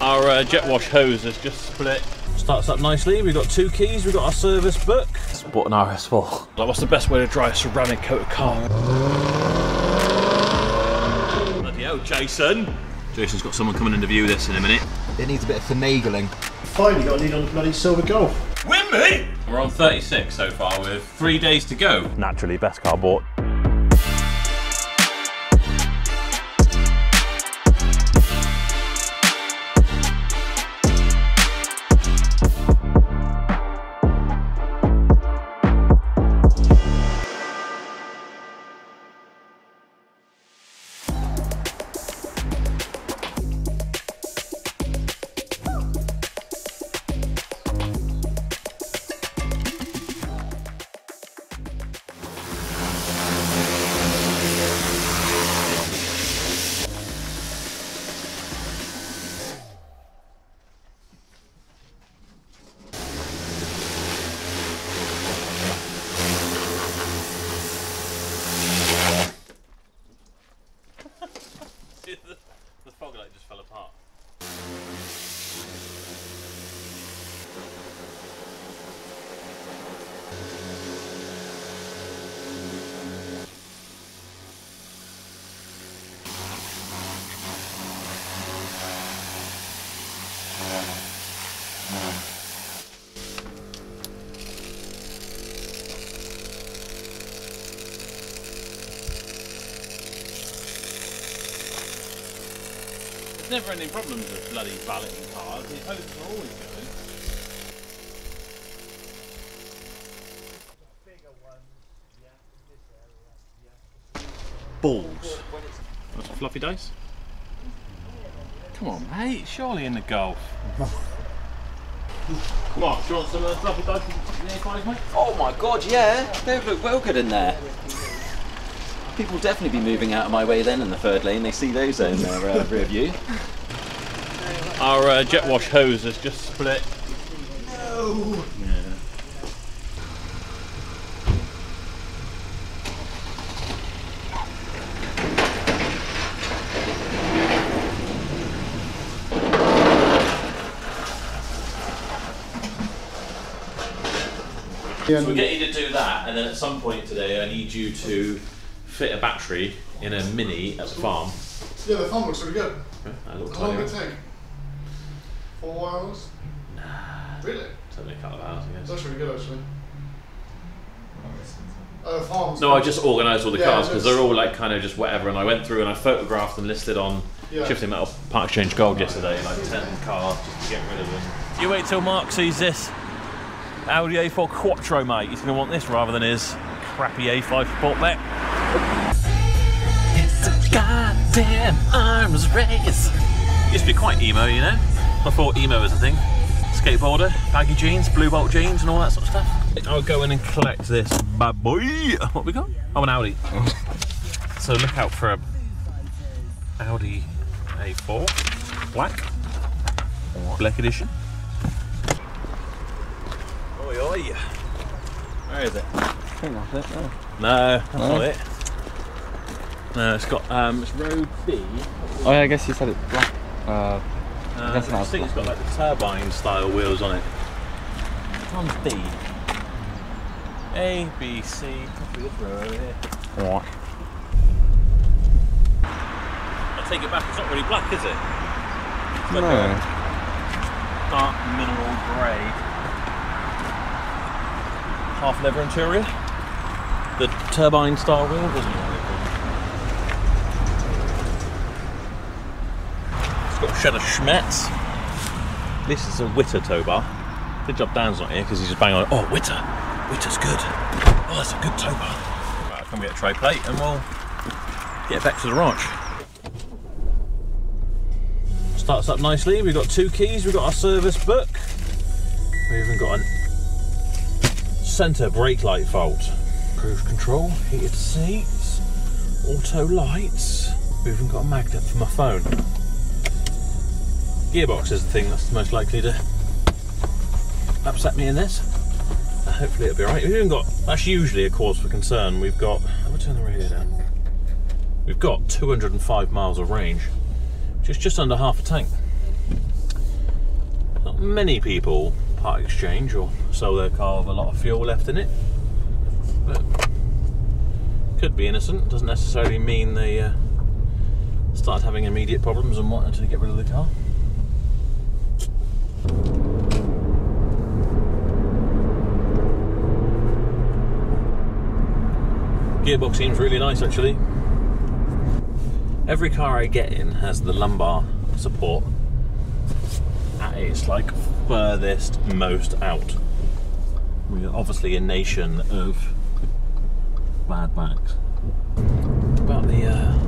Our uh, jet wash hose has just split. Starts up nicely. We've got two keys. We've got our service book. Bought an RS4. Like, what's the best way to dry a ceramic coated car? Bloody hell, Jason. Jason's got someone coming in to view this in a minute. It needs a bit of finagling. Finally got a lead on the bloody silver golf. Win me! We're on 36 so far with three days to go. Naturally, best car bought. Never any problems with bloody valeting cars. The hoses are always going. Balls. That's fluffy dice. Come on, mate. Surely in the golf. Mark, do you want some of the fluffy dice in the A5, mate? Oh my god, yeah. They look well good in there. People will definitely be moving out of my way then in the third lane. They see those in their uh, rear view. Our uh, jet wash hose has just split. So we get you to do that, and then at some point today, I need you to fit a battery in a mini at the farm. Yeah, the farm looks really good. A little How long tiny it take? Four hours? Really? It's only a couple of hours, I guess. That's really good actually. Uh, farms. No, I just organised all the Yeah, cars because they're all like kind of just whatever, and I went through and I photographed and listed on Yeah. Shifting Metal Part Exchange Gold yesterday, like 10 cars just to get rid of them. You wait till Mark sees this Audi A4 Quattro, mate. He's going to want this rather than his crappy A5 Sportback. It's a goddamn arms race. Used to be quite emo, you know? I thought emo was a thing. Skateboarder, baggy jeans, blue bolt jeans, and all that sort of stuff. I'll go in and collect this bad boy. What we got? Oh, an Audi. so look out for a Audi A4, black, black edition. Oi, oi. Where is it? No, that's not it. No, it's got um, it's row B. Oh yeah, I guess you said it black. Uh, Uh, I That's not- think it's got like the turbine style wheels on it. Which one's B? A, B, C. Must be this row over here. what? I take it back, it's not really black, is it? It's like No. a dark mineral grey. Half leather interior. The turbine style wheel, doesn't it? Of Schmetz. This is a Witter tow bar. Good job Dan's not here because he's just banging on. Oh, Witter! Witter's good. Oh, that's a good tow bar. Right, come get a tray plate and we'll get back to the ranch. Starts up nicely. We've got two keys. We've got our service book. We've even got a centre brake light fault. Cruise control, heated seats, auto lights. We've even got a magnet for my phone. Gearbox is the thing that's most likely to upset me in this. Uh, hopefully it'll be alright. We've even got, that's usually a cause for concern. We've got, I'm gonna turn the radio down. We've got 205 miles of range, which is just under half a tank. Not many people part exchange or sell their car with a lot of fuel left in it. But could be innocent. Doesn't necessarily mean they uh, start having immediate problems and wanting to get rid of the car. Gearbox seems really nice actually. Every car I get in has the lumbar support at its like furthest most out. We're obviously a nation of bad backs. About the uh,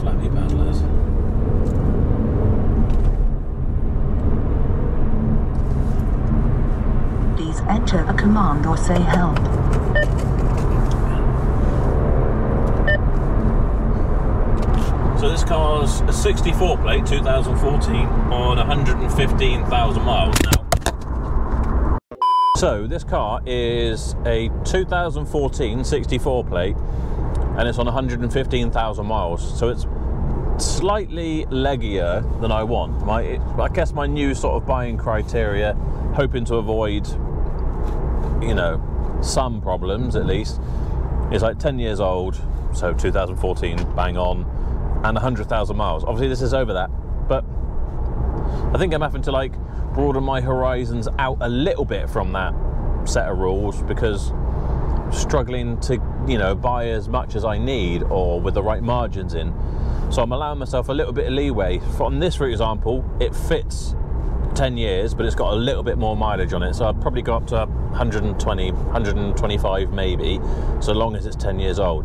flappy paddlers. Enter a command or say help. So this car's a 64 plate, 2014, on 115,000 miles now. So this car is a 2014 64 plate, and it's on 115,000 miles. So it's slightly leggier than I want. My, I guess my new sort of buying criteria, hoping to avoid, you know, some problems at least, It's like 10 years old. So 2014, bang on and 100,000 miles. Obviously, this is over that, but I think I'm having to like broaden my horizons out a little bit from that set of rules because struggling to, you know, buy as much as I need or with the right margins in. So I'm allowing myself a little bit of leeway. From this, for example, it fits 10 years, but it's got a little bit more mileage on it. So I've probably got up to 120, 125 maybe, so long as it's 10 years old.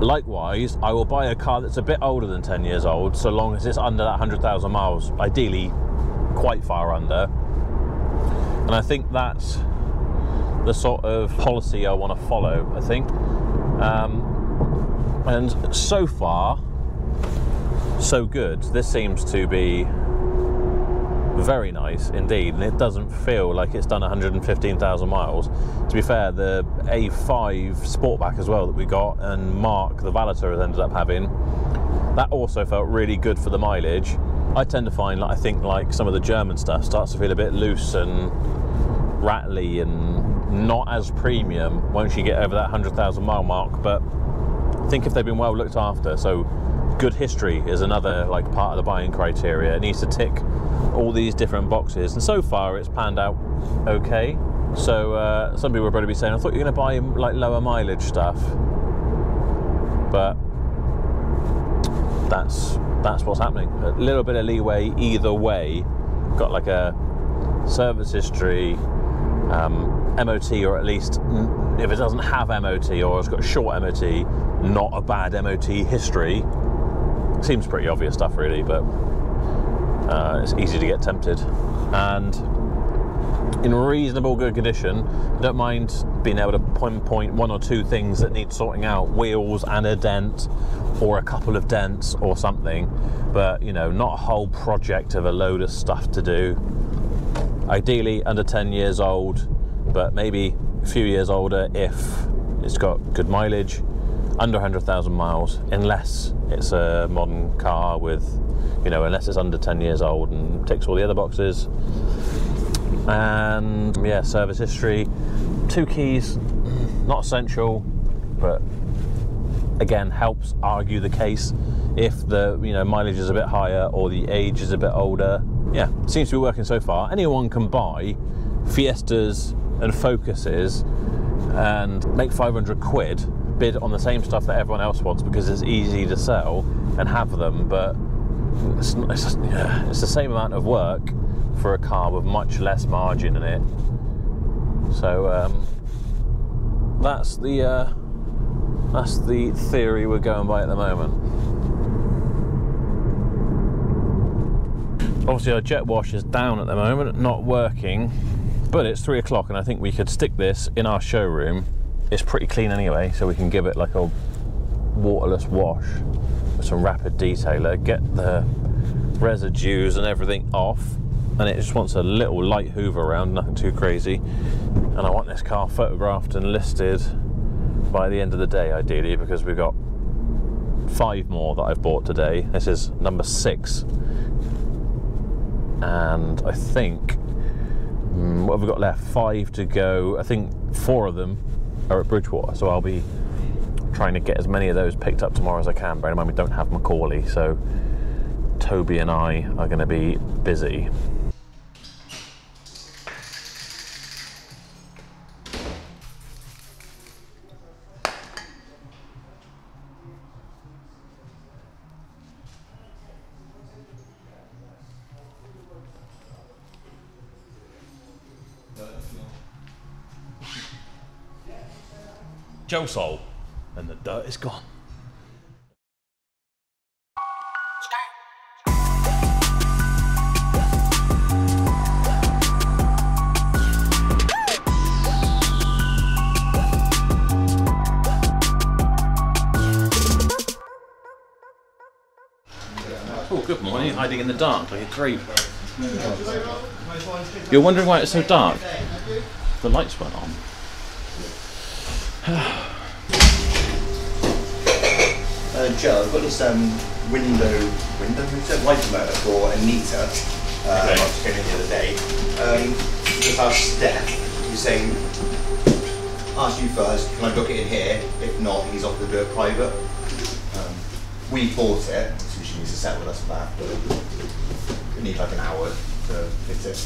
Likewise, I will buy a car that's a bit older than 10 years old, so long as it's under that 100,000 miles, ideally quite far under. And I think that's the sort of policy I want to follow, I think. Um, and so far, so good. This seems to be very nice indeed, and it doesn't feel like it's done 115,000 miles. To be fair, the A5 Sportback as well that we got, and Mark, the Valeter, has ended up having, that also felt really good for the mileage. I tend to find, like, I think, like some of the German stuff starts to feel a bit loose and rattly and not as premium once you get over that 100,000 mile mark. But I think if they've been well looked after, so good history is another like part of the buying criteria. It needs to tick all these different boxes, and so far it's panned out okay. So uh, some people will probably be saying, "I thought you were going to buy like lower mileage stuff," but that's that's what's happening. A little bit of leeway either way. Got like a service history, um, MOT, or at least if it doesn't have MOT or it's got short MOT, not a bad MOT history. Seems pretty obvious stuff, really, but uh, it's easy to get tempted. And in reasonable good condition, I don't mind being able to pinpoint one or two things that need sorting out wheels and a dent, or a couple of dents, or something. But you know, not a whole project of a load of stuff to do. Ideally, under 10 years old, but maybe a few years older if it's got good mileage under 100,000 miles, unless it's a modern car with, you know, unless it's under 10 years old and ticks all the other boxes. And yeah, service history, two keys, not essential, but again helps argue the case if the you know mileage is a bit higher or the age is a bit older. Yeah, seems to be working so far. Anyone can buy Fiestas and Focuses and make 500 quid bid on the same stuff that everyone else wants because it's easy to sell and have them, but it's, it's, it's the same amount of work for a car with much less margin in it. So um, that's the uh, that's the theory we're going by at the moment. Obviously, our jet wash is down at the moment, not working, but it's three o'clock, and I think we could stick this in our showroom it's pretty clean anyway, so we can give it like a waterless wash with some rapid detailer, get the residues and everything off, and it just wants a little light hoover around, nothing too crazy. And I want this car photographed and listed by the end of the day, ideally, because we've got five more that I've bought today. This is number six. and I think mm, what have we got left? Five to go. I think four of them are at Bridgewater, so I'll be trying to get as many of those picked up tomorrow as I can. Bear in mind we don't have Macaulay, so Toby and I are going to be busy. Joe Sol, and the dirt is gone. Oh, good morning. Hiding in the dark like a creep. You're wondering why it's so dark? The lights weren't on. Uh, Joe, I've got this um, window, window motor, wiper motor for Anita. Uh, Okay. I just came in the other day. Um, just asked Steph, he's saying, ask you first, can I book it in here? If not, he's offered to do it private. Um, we bought it, so she needs to set with us for that, but we need like an hour to fit it.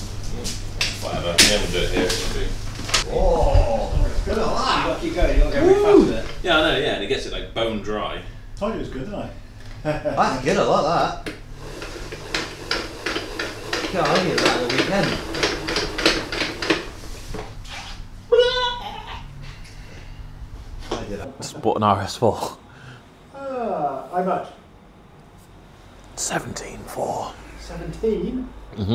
Whatever. Yeah, we'll do it here. Oh, good at that! Keep going, you'll go really fast with it. Yeah, I know. Yeah, and it gets it like bone dry. Told you it was good, didn't I? That's good, I like that. Yeah, I did that at the weekend. I did that. Just bought an RS4. Uh, how much? 17.4. 17? Mm-hmm.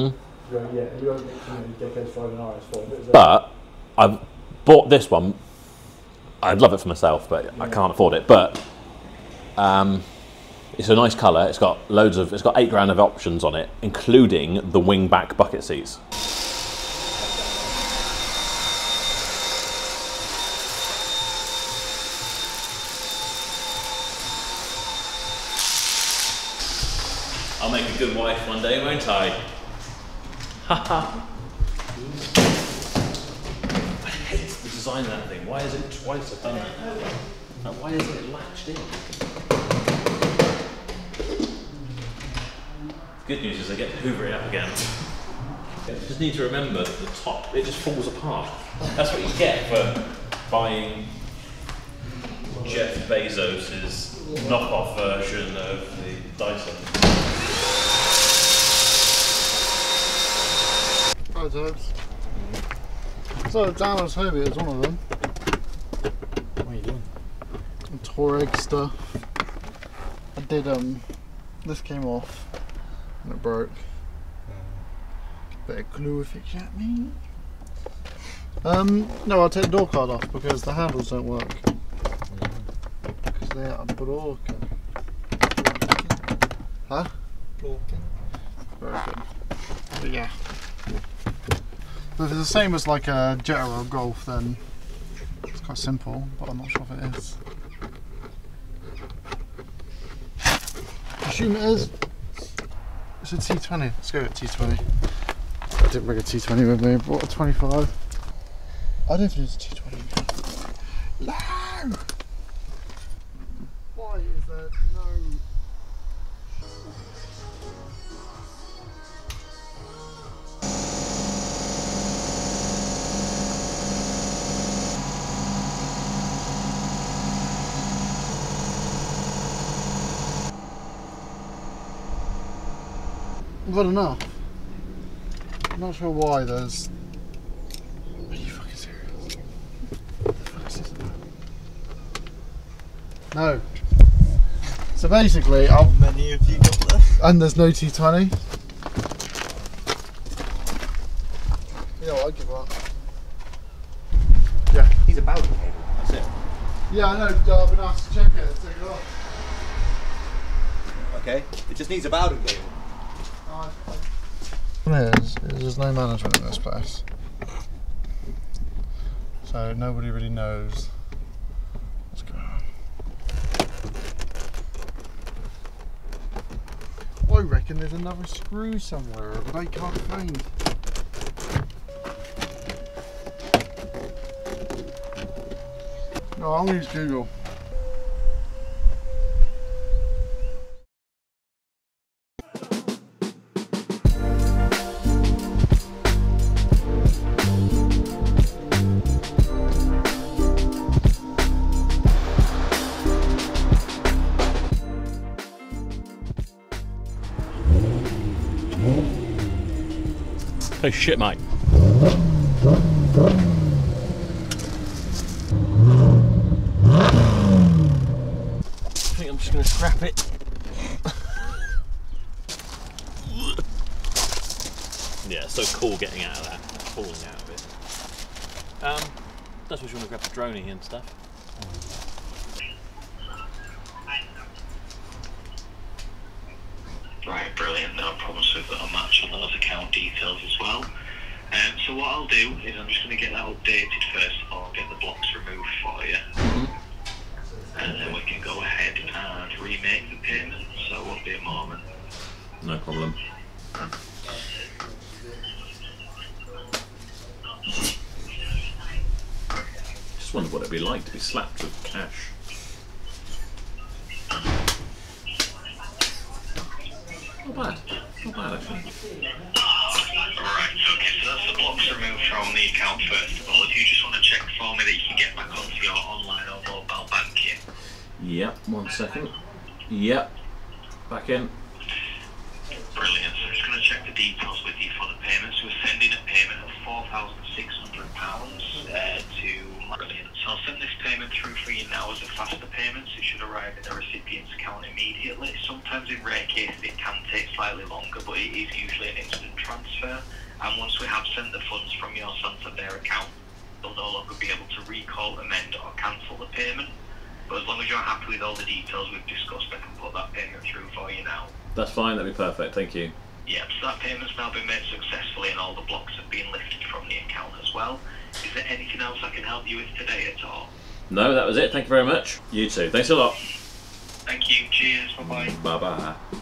Yeah, you won't get too many dickheads driving an RS4. But I've bought this one. I'd love it for myself, but I can't afford it. But um, it's a nice colour. It's got loads of. It's got eight grand of options on it, including the wing back bucket seats. I'll make a good wife one day, won't I? I hate the design of that thing. Why is it twice I've done that? And why isn't it latched in? Good news is I get to hoover it up again. Just need to remember that the top, it just falls apart. That's what you get for buying Jeff Bezos' knockoff version of the Dyson. Hi, Debs. So, was home, it one of them. What are you doing? Some Touareg stuff. I did, um, this came off and it broke. Bit of glue if you get me. Um, no, I'll take the door card off because the handles don't work. Because they are broken. Huh? Broken. Broken. But yeah. But if it's the same as like a Jetta or a Golf, then it's quite simple, but I'm not sure if it is. I assume it is. It's a T20. Let's go with T20. I didn't bring a T20 with me, I brought a 25. I don't think it's a T20. I've enough. I'm not sure why there's. Are you fucking serious? What the fuck is this about? No. So basically, I'll. many have you got left? And there's no T20. You know what, I give up. Yeah. He's about to cable, that's it. Yeah, I know, I've been asked to check it, take it off. Okay, it just needs a Bowden cable. It is, is there's no management in this place. So nobody really knows what's going on. I reckon there's another screw somewhere that I can't find. No, I'll use Google. Shit, mate. I think I'm just going to scrap it. yeah, so cool getting out of that, falling out of it. Um, that's what you want to grab the droney and stuff. Right, brilliant. No problems with that. I'll match on those account details as well. Um, so what I'll do is I'm just going to get that updated first of all, get the blocks removed for you. And then we can go ahead and remake the payment. So it won't be a moment. No problem. Just wonder what it'd be like to be slapped with cash. Not bad. Not bad actually. From the account first of all. If you just want to check for me that you can get back onto your online or mobile banking. Yep, one second. Yep. Back in. Brilliant. So I'm just going to check the details with you for the payments. We're sending a payment of £4,600 uh, to Brilliant. So I'll send this payment through for you now as a faster payment. So it should arrive in the recipient's account immediately. Sometimes in rare cases it can take slightly longer, but it is usually an instant transfer. And once we have sent the funds from your Santander account, they'll no longer be able to recall, amend or cancel the payment. But as long as you're happy with all the details we've discussed, I can put that payment through for you now. That's fine, that'd be perfect, thank you. Yep, so that payment's now been made successfully and all the blocks have been lifted from the account as well. Is there anything else I can help you with today at all? No, that was it, thank you very much. You too. Thanks a lot. Thank you, cheers, bye bye. Bye bye.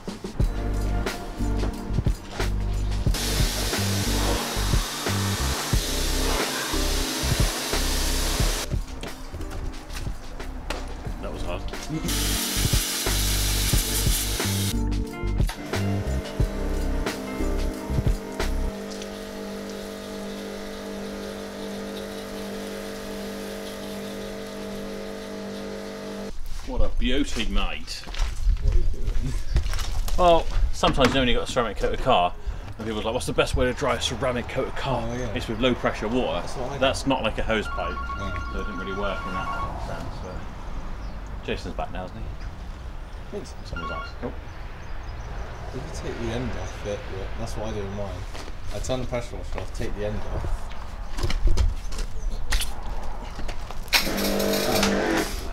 Well, sometimes you know when you've got a ceramic coated car, and people are like, what's the best way to dry a ceramic coated car? Oh, yeah. It's with low pressure water. That's what I That's not like a hose pipe. Yeah. So it didn't really work in that sense. Jason's back now, isn't he? Thanks. Someone's asked. Oh. You can take the end off it, but that's what I do in mine. I turn the pressure washer off, take the end off.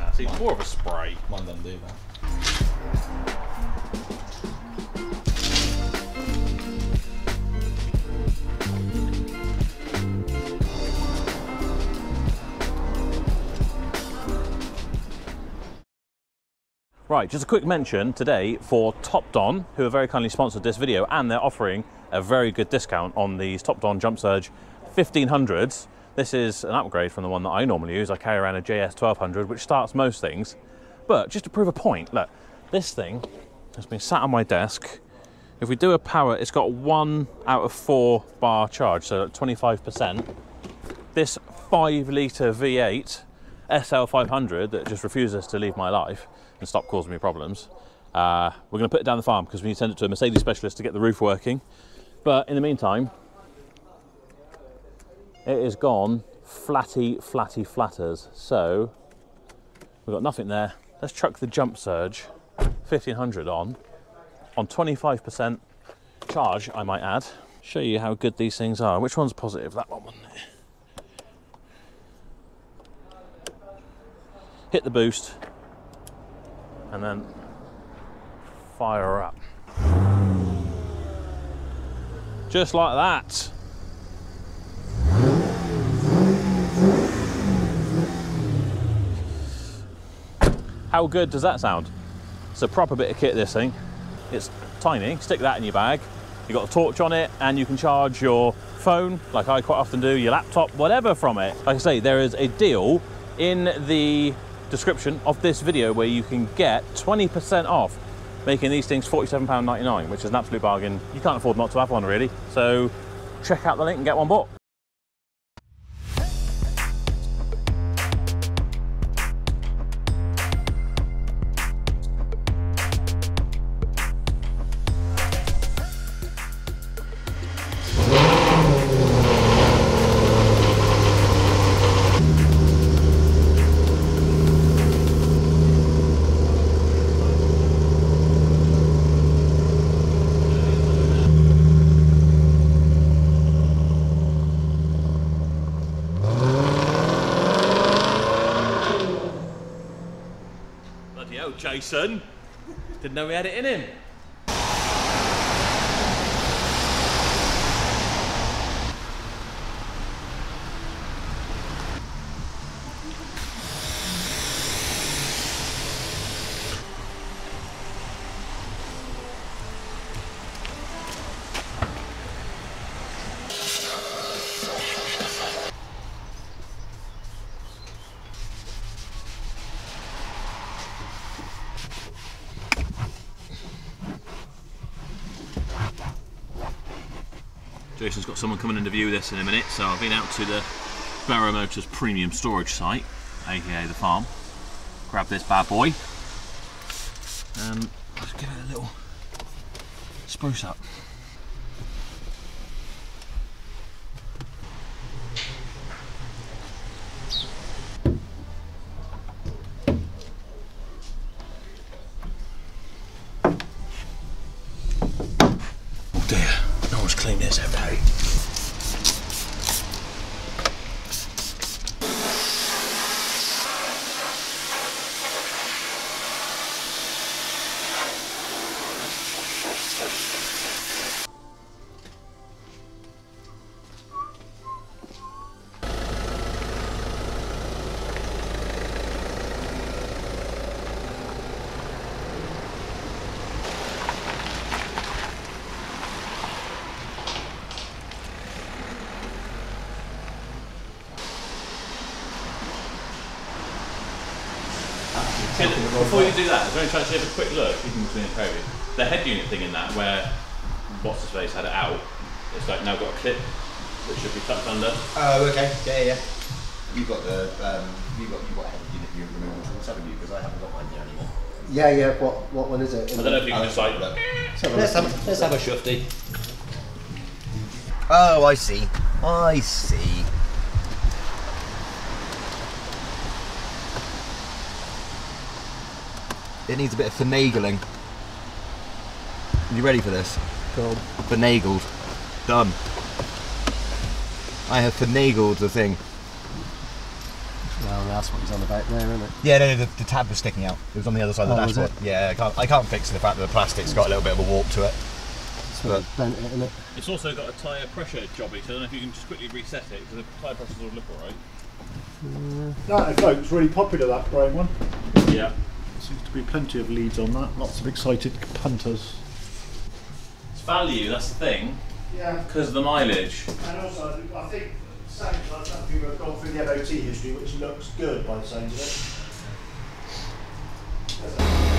Ah, see, it's more of a spray. Mine doesn't do that. Right, just a quick mention today for Topdon, who have very kindly sponsored this video, and they're offering a very good discount on these Topdon Jump Surge 1500s. This is an upgrade from the one that I normally use. I carry around a JS 1200, which starts most things. But just to prove a point, look, this thing has been sat on my desk. If we do a power, it's got one out of four bar charge, so 25%. This five litre V8 SL500 that just refuses to leave my life and stop causing me problems. Uh, we're going to put it down the farm because we need to send it to a Mercedes specialist to get the roof working. But in the meantime, it is gone flatty, flatty, flatters. So we've got nothing there. Let's chuck the jump surge 1500 on, on 25% charge, I might add. Show you how good these things are. Which one's positive? That one, wasn't it? Hit the boost, and then fire up. Just like that. How good does that sound? It's a proper bit of kit, this thing. It's tiny. Stick that in your bag. You've got a torch on it, and you can charge your phone, like I quite often do, your laptop, whatever from it. Like I say, there is a deal in the description of this video where you can get 20% off making these things £47.99, which is an absolute bargain. You can't afford not to have one, really. So check out the link and get one bought. Didn't know we had it in him. Jason's got someone coming in to view this in a minute, so I've been out to the Berrow Motors premium storage site, aka the farm. Grab this bad boy and let's give it a little spruce up. You do that, is there any chance you have a quick look, even between the pair of you? The head unit thing in that, where what's his face had it out, it's like now got a clip that should be tucked under. Oh, okay. Yeah, yeah. You've got the um, you've got you've got a head unit unit removal tools, haven't you? Because I haven't got mine here anymore. Yeah, yeah. What what one is it? I don't know if you can just like. look. Let's have, let's have a shufty. Oh, I see. I see. It needs a bit of finagling. You ready for this? Go on. Finagled. Done. I have finagled the thing. Well, that's what he's on about there, isn't it? Yeah, no, no, the, the tab was sticking out. It was on the other side of the Oh, was dashboard. Yeah, I can't, I can't fix the fact that the plastic's got a little bit of a warp to it. That's But- bent it, isn't it? It's also got a tyre pressure jobby, so I don't know if you can just quickly reset it, because the tyre pressures all look alright. That float's really popular, that grey one. Yeah. Seems to be plenty of leads on that. Lots of excited punters. It's value, that's the thing, Yeah, because of the mileage. and also I think, I think sounds like some people have gone through the MOT history, which looks good by the sounds of it.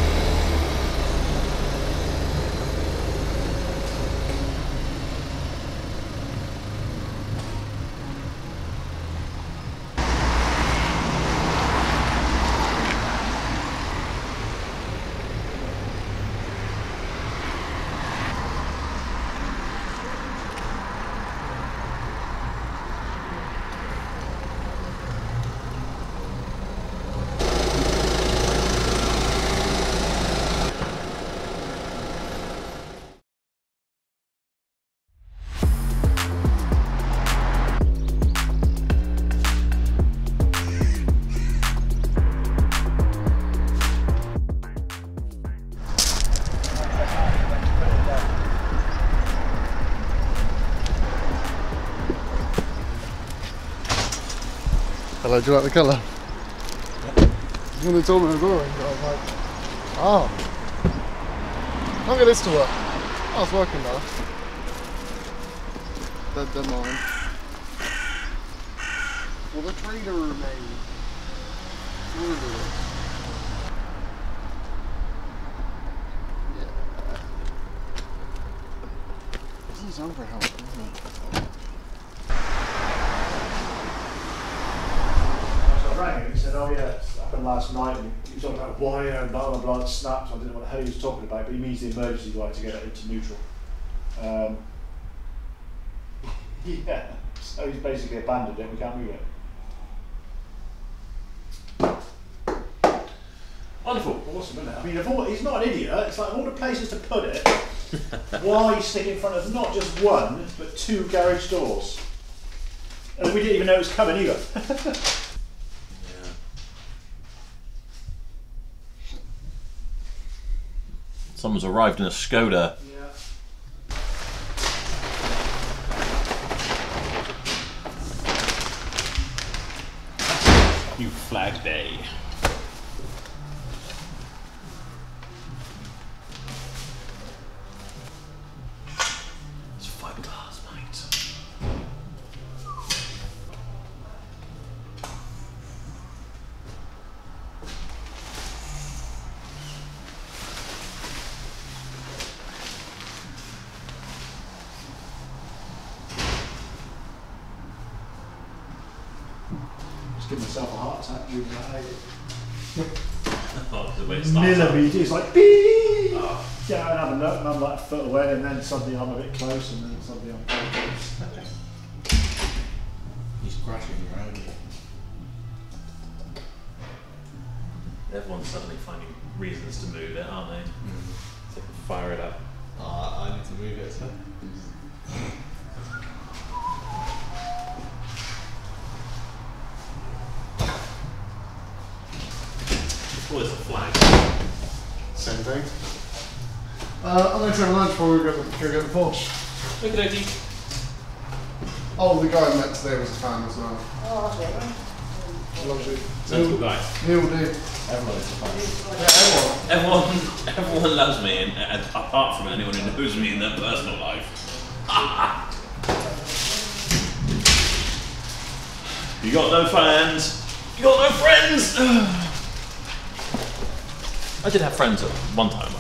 Do you like the colour? When they told me it was orange, I was like, oh. I'll get this to work. Oh, it's working now. Dead, dead mine. Will the trader remain? Yeah. Doesn't sound very helpful, does it? So I rang him, he said, oh yeah, it happened last night, and he was talking about wire and blah blah blah, it snapped, I didn't know what the hell he was talking about, but he means the emergency light to get it into neutral. Um, yeah, so he's basically abandoned it, we can't move it. Wonderful. Awesome, isn't it? I mean, of all, he's not an idiot, it's like all the places to put it, why stick in front of not just one, but two garage doors? And we didn't even know it was coming either. Someone's arrived in a Skoda. Give myself a heart attack moving that out. Oh, it starts. millimetre. It's like beep. Ah. Yeah, and I'm, and I'm like a foot away, and then suddenly I'm a bit close, and then before we go, go get the Porsche. Look at it. Oh, the guy I met today was a fan as well. Oh, that's right. Loves you. Sensible guy. Neil D. Everyone is a fan. Yeah, everyone. Everyone, everyone loves me, and, and apart from anyone who knows me in their personal life. you got no fans. You got no friends. I did have friends at one time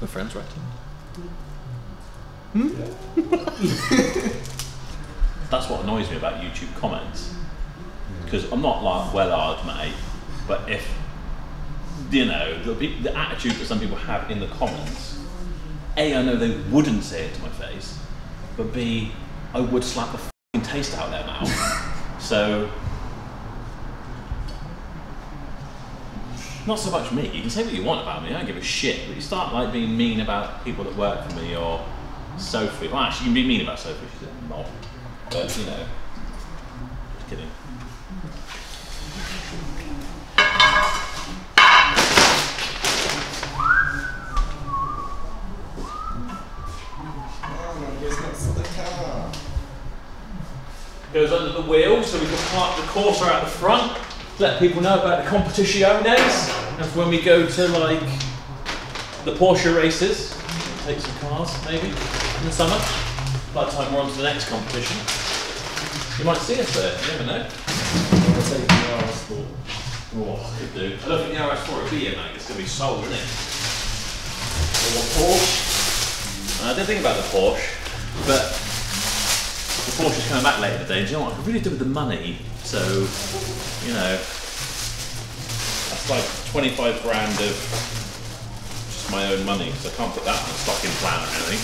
in my life. Were friends, right? Hmm? That's what annoys me about YouTube comments. Because I'm not like well-hard, mate, but if you know the, the attitude that some people have in the comments, a I know they wouldn't say it to my face, but b I would slap the fing taste out of their mouth. so not so much me. You can say what you want about me. I don't give a shit. But you start like being mean about people that work for me or Sophie. Well, actually, you can be mean about Sophie. She's a knob. But you know, just kidding. Goes under the wheel so we can park the Corsa out the front. Let people know about the competitiones. And when we go to like the Porsche races, take some cars maybe in the summer. By the time we're on to the next competition, you might see us there. You never know. I'll take the RS Sport. Oh, could do. I don't think the RS4 would be here, mate. It's going to be sold, isn't it? Or a Porsche. I didn't think about the Porsche, but the Porsche's coming back later today. Do you know what? I could really do with the money. So, you know, that's like 25 grand of just my own money because I can't put that on a stocking plan or anything.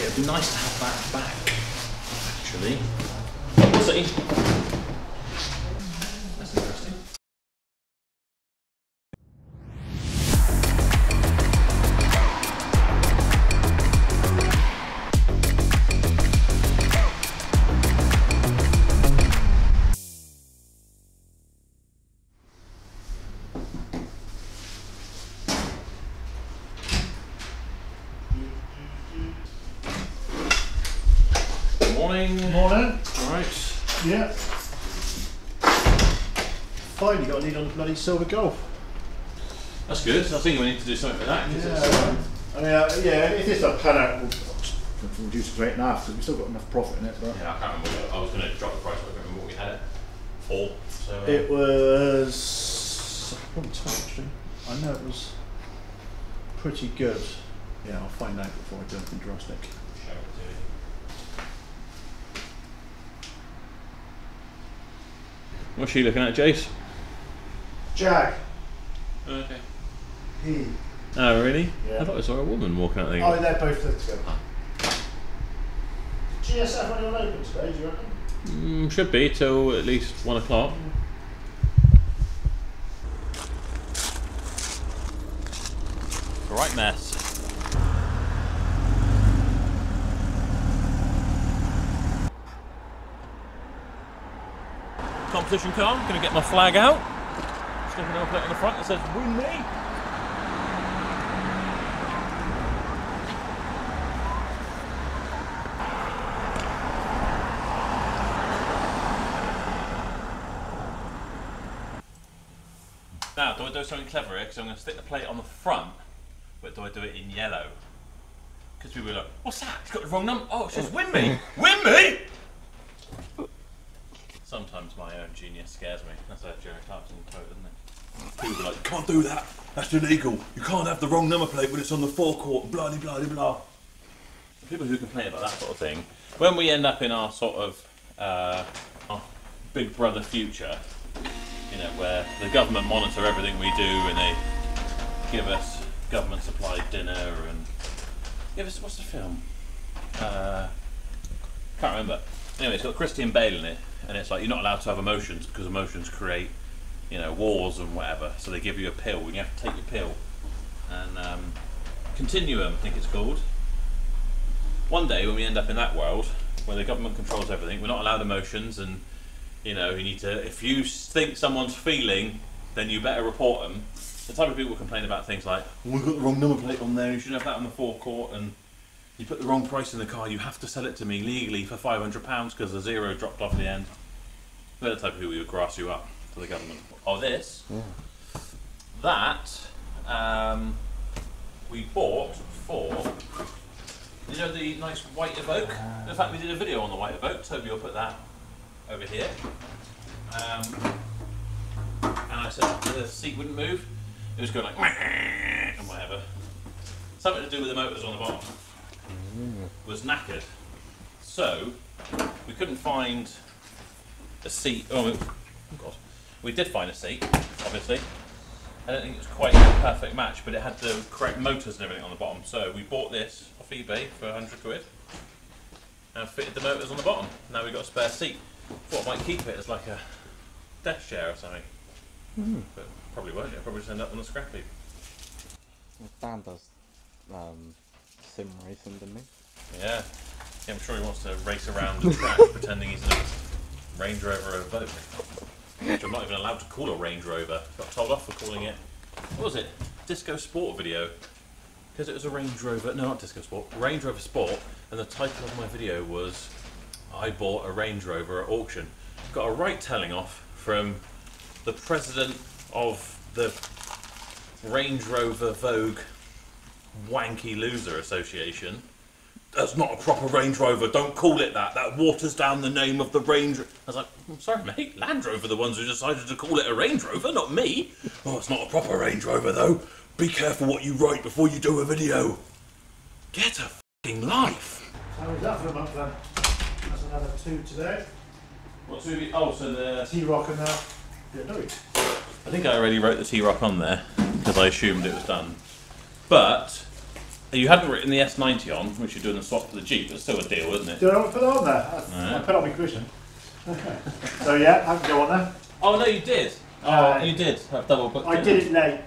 It'd be nice to have that back, actually. See. Finally got a lead on the bloody silver golf. That's good. I think we need to do something with that. Yeah, I mean, uh, yeah, if this does pan out, we'll we'll reduce it to eight and a half, because we've still got enough profit in it, but. Yeah, I can't remember. What, I was going to drop the price, but I can't remember what we had it for. So, uh, It was. I couldn't tell actually. I know it was pretty good. Yeah, I'll find out before I do anything drastic. What's she looking at, Jace? Jag! Okay. He. Oh, really? Yeah. I thought I saw a woman walking out there. Oh, they're both live together. GSF anyone open today, do you reckon? Mm, should be till at least one o'clock. Right mess. Competition car, gonna get my flag out. Sticking a plate on the front that says win me. Now, do I do something clever here? Because I'm going to stick the plate on the front, but do I do it in yellow? Because people were like, what's that? It's got the wrong number. Oh, it says win me. win me? Sometimes my own genius scares me. That's a Jerry Clarkson quote, isn't it? People were like, you can't do that. That's illegal. You can't have the wrong number plate when it's on the forecourt. Blah, blah, blah, blah. People who complain about that sort of thing, when we end up in our sort of uh, our Big Brother future, you know, where the government monitor everything we do and they give us government supplied dinner and give us what's the film? Uh, can't remember. Anyway, it's got Christian Bale in it, and it's like you're not allowed to have emotions because emotions create, you know, wars and whatever. So they give you a pill, and you have to take your pill. And um, Continuum, I think it's called. One day when we end up in that world where the government controls everything, we're not allowed emotions, and you know, you need to. If you think someone's feeling, then you better report them. The type of people complain about things like, "We've got the wrong number plate on there. You shouldn't have that on the forecourt," and you put the wrong price in the car. You have to sell it to me legally for five hundred pounds because the zero dropped off the end. They're the type of people who grass you up to the government. Oh, this, that, um, we bought for. You know the nice white Evoque? In fact, we did a video on the white Evoque. Toby will put that over here. Um, and I said the seat wouldn't move. It was going like and whatever. Something to do with the motors on the bottom. Was knackered. So we couldn't find a seat. Oh, oh God. We did find a seat, obviously. I don't think it was quite a perfect match, but it had the correct motors and everything on the bottom. So we bought this off eBay for 100 quid and fitted the motors on the bottom. Now we've got a spare seat. Thought I might keep it as like a desk chair or something. But probably won't. It'll probably just end up on a scrap heap. Dan does um, sim racing, doesn't he? Yeah. yeah. I'm sure he wants to race around the track pretending he's in a Range Rover Evoque. Which I'm not even allowed to call a Range Rover. Got told off for calling it, what was it? Disco Sport video. Because it was a Range Rover, no not Disco Sport, Range Rover Sport, and the title of my video was I bought a Range Rover at auction. Got a right telling off from the president of the Range Rover Vogue Wanky Loser Association. That's not a proper Range Rover. Don't call it that. That waters down the name of the Range. I was like, I'm sorry, mate. Land Rover, the ones who decided to call it a Range Rover, not me. Oh, it's not a proper Range Rover though. Be careful what you write before you do a video. Get a fucking life. How was that for a month then? That's another two today. What's movie? Oh, so the T-Roc and that. Yeah, no. I think I already wrote the T-Roc on there because I assumed it was done. But you hadn't written the S90 on, which you're doing the swap for the Jeep. It's still a deal, isn't it? Did I not put that on there? I, I put it on my commission. So yeah, I can go on there. Oh no, you did. Oh, Uh, you did. Have double booked I did it late.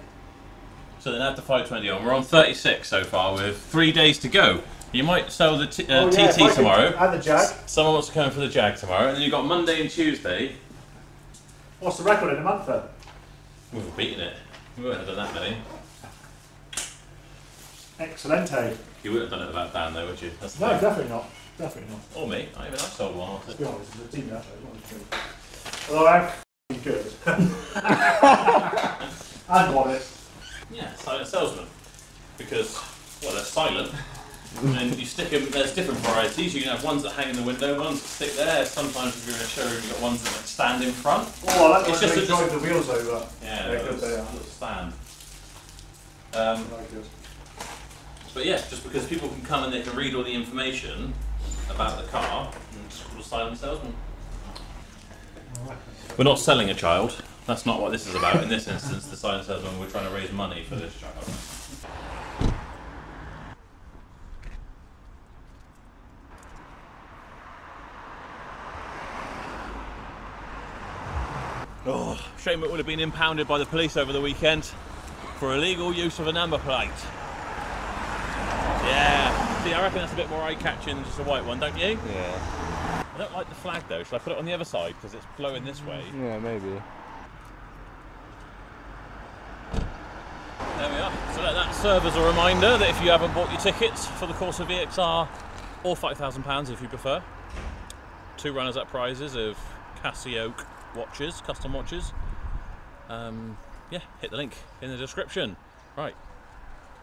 So then add the 520 on. We're on 36 so far with three days to go. You might sell the t- uh, Oh, yeah, TT tomorrow. And the Jag. Someone wants to come for the Jag tomorrow, and then you've got Monday and Tuesday. What's the record in a month then? We've beaten it. We wouldn't have done that many. Excellente. You wouldn't have done it without Dan, though, would you? That's No, thing. definitely not. Definitely not. Or me. I even I sold one. To be honest, it's a team effort. Not a team. Although I'm f***ing good. and salesman, because, well, they're silent. And you stick them, there's different varieties. You can have ones that hang in the window, ones that stick there. Sometimes if you're in a showroom, you've got ones that like, stand in front. Oh, like It's just they a- drive the wheels over. Yeah, They're little, good, they are. stand. Um, but yeah, just because people can come and they can read all the information about the car, and it's called a silent salesman. We're not selling a child. That's not what this is about. In this instance, the silent salesman, we're trying to raise money for this child. Oh, shame it would have been impounded by the police over the weekend for illegal use of a number plate. Yeah. See, I reckon that's a bit more eye-catching than just a white one, don't you? Yeah. I don't like the flag though. Should I put it on the other side because it's blowing this way? Yeah, maybe. There we are. So let that serve as a reminder that if you haven't bought your tickets for the Corsa VXR, or £5,000 if you prefer, two runners-up prizes of Casio watches, custom watches. Um, yeah, hit the link in the description. Right,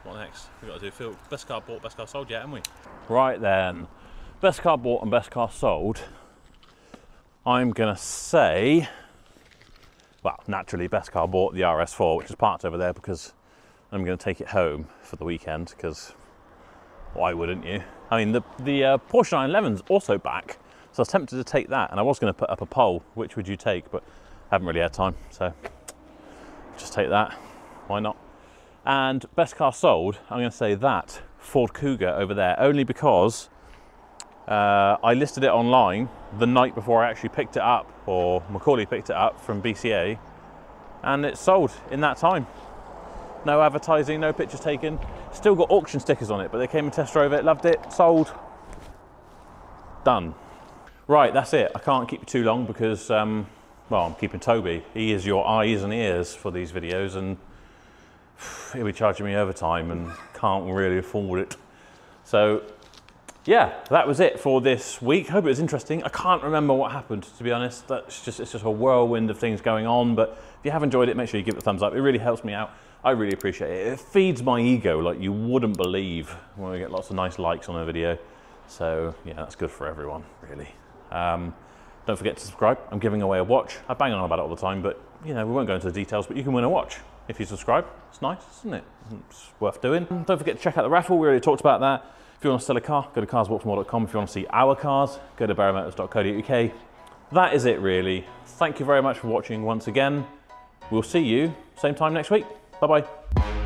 what next? We've got to do Phil. Best car bought, best car sold yet, haven't we? Right then, best car bought and best car sold. I'm gonna say, well, naturally, best car bought the RS4, which is parked over there because I'm going to take it home for the weekend because why wouldn't you? I mean, the, the uh, Porsche 911's also back, so I was tempted to take that and I was going to put up a poll, which would you take, but I haven't really had time, so just take that. Why not? And best car sold, I'm going to say that Ford Cougar over there, only because uh, I listed it online the night before I actually picked it up, or Macaulay picked it up from BCA, and it sold in that time. No advertising, no pictures taken. Still got auction stickers on it, but they came and test drove it, loved it, sold. Done. Right, that's it. I can't keep you too long because, um, well, I'm keeping Toby. He is your eyes and ears for these videos, and he'll be charging me overtime and can't really afford it. So, yeah, that was it for this week. Hope it was interesting. I can't remember what happened, to be honest. That's just it's just a whirlwind of things going on. But if you have enjoyed it, make sure you give it a thumbs up. It really helps me out. I really appreciate it. It feeds my ego like you wouldn't believe when we get lots of nice likes on a video. So yeah, that's good for everyone, really. Um, don't forget to subscribe. I'm giving away a watch. I bang on about it all the time, but you know we won't go into the details. But you can win a watch if you subscribe. It's nice, isn't it? It's worth doing. Don't forget to check out the raffle. We already talked about that. If you want to sell a car, go to carsboughtformore.com. If you want to see our cars, go to berrowmotors.co.uk. That is it, really. Thank you very much for watching once again. We'll see you same time next week. Bye bye.